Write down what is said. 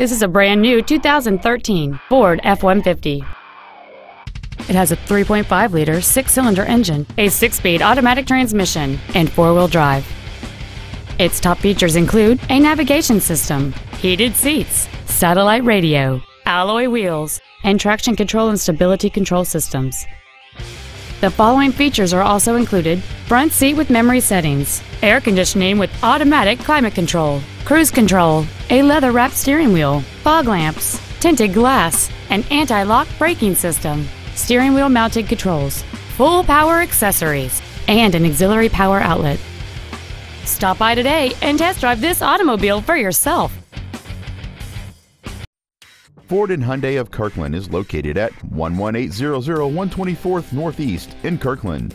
This is a brand new 2013 Ford F-150. It has a 3.5-liter six-cylinder engine, a six-speed automatic transmission, and four-wheel drive. Its top features include a navigation system, heated seats, satellite radio, alloy wheels, and traction control and stability control systems. The following features are also included front seat with memory settings, air conditioning with automatic climate control, cruise control, a leather wrapped steering wheel, fog lamps, tinted glass, an anti lock braking system, steering wheel mounted controls, full power accessories, and an auxiliary power outlet. Stop by today and test drive this automobile for yourself. Ford and Hyundai of Kirkland is located at 11800 124th Northeast in Kirkland.